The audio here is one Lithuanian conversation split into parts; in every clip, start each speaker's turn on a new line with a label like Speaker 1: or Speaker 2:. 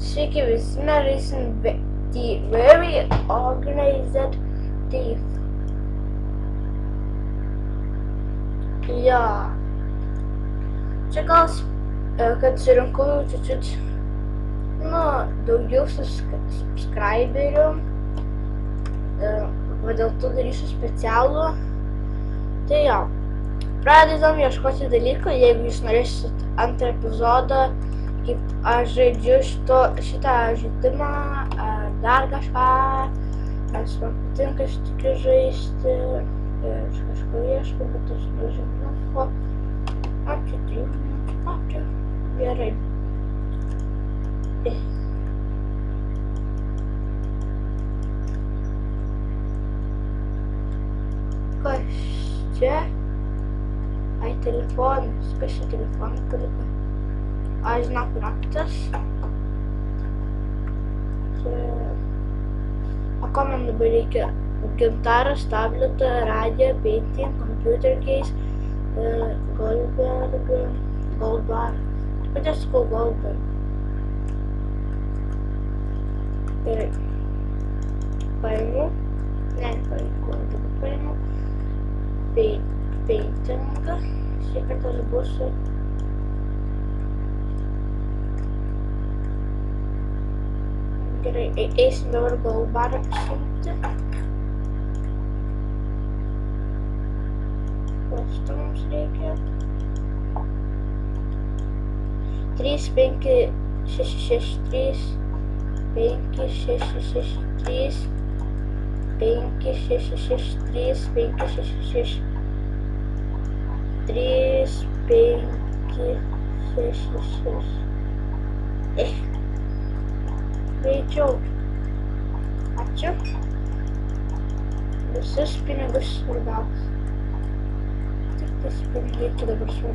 Speaker 1: Sveiki visi, mes žaisim The Very Organized Thief. Jo. Čia gal, kad surinkau jau čiučiut, nu, daugiau subscriberių. Va dėl to darysiu specialų. Tai jo. Pradedam ieškoti dalykų, jeigu jūs norėsit antrą epizodą, kaip aš žaidžiu šito, šitą žaidimą, ar dar kažką, nes man patinka šitikiu žaisti, ir aš kažko ieškau, bet aš nežinau ko. Ačiū, tai ačiū. Gerai. Eh. Kas čia? Ai, telefonas. Kas čia telefonas paliko? Raktas. Čia... O ko man dabar reikia? Gintaras, tabletą, radiją, painting, computer case, uh, Goldberg, Goldbar. Kodėl sakau Goldberg? Gerai. Paimu. Ne, nepaimu. Dabar paimu. Pei- Painting. Šį kartą aš būsiu. para esse meu orgulho is Gostamos de aqui. Três bank xxx três. Bank xxx três. Bank xxx três. Bank xxx três. Bank xxx Лечок. Отчет. Все спина государства. Ты спина, я туда пошел.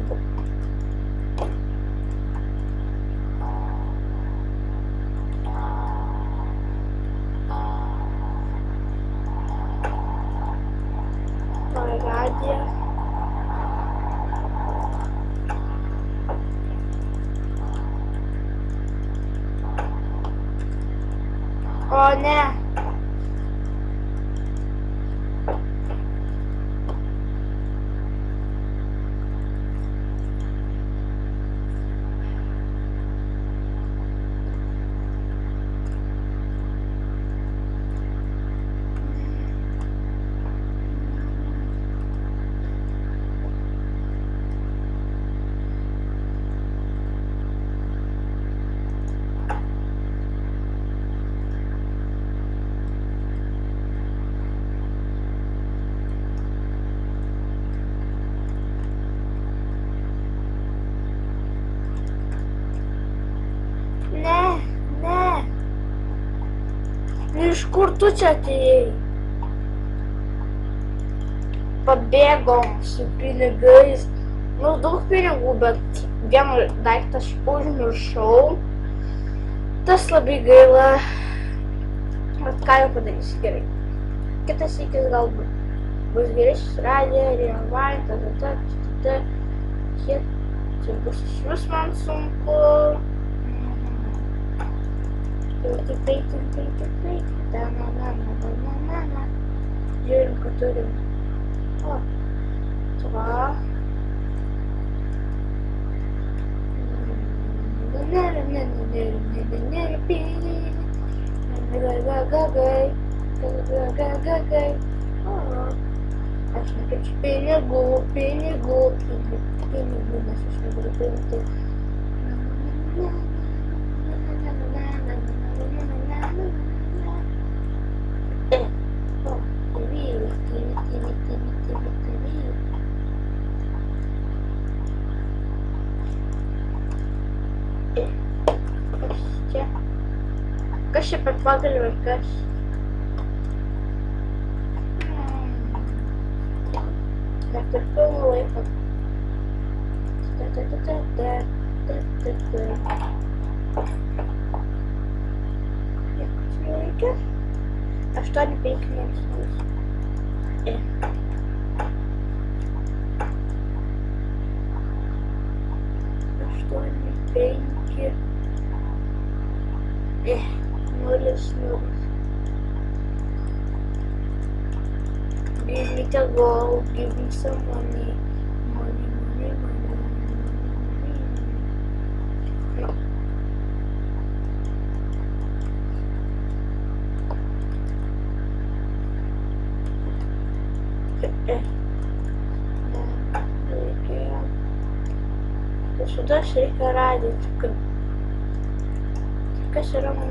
Speaker 1: O ne. Kur tu čia atėjai? Pabėgom su pinigais. Nu daug pinigų, bet vieną daiktą aš užmiršau. Tas labai gaila. Bet ką jau padarysi gerai. Kitas įkis galbūt bus geresnis radija, rėvai, tada, tada, tada. Kiek čia bus iš vis man sunku. Taip, taip, taip, taip. Žiūrim, ką turim. O, tva. Aš nekirčiu pinigų, pinigų, pinigų, pinigų, nes Kas čia per pagalvę, kas? Net ir pilno laiko. little girl give me some money. Money, money, money, money. money, No. Сюда шли ради, только, только все равно.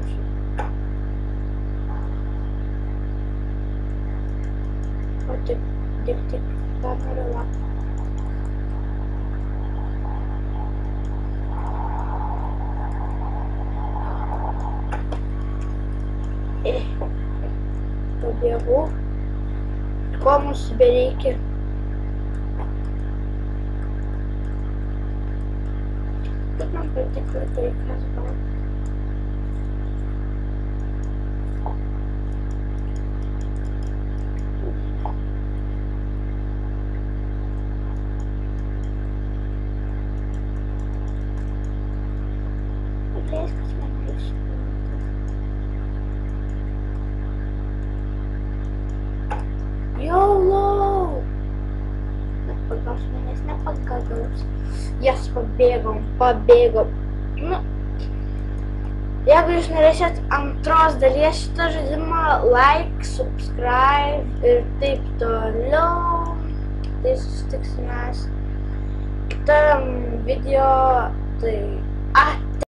Speaker 1: Kamera lap. Eh, pabėgau. Ko mums bereikia? Kaip man patiko tai, kas gal. YOLO! Nepagaus manęs, nepagaus. Jas pabėgom, pabėgom. Nu, jeigu jūs norėsit antros dalies šito žaidimo, like, subscribe ir taip toliau, tai susitiksime kitam video. Tai ačiū.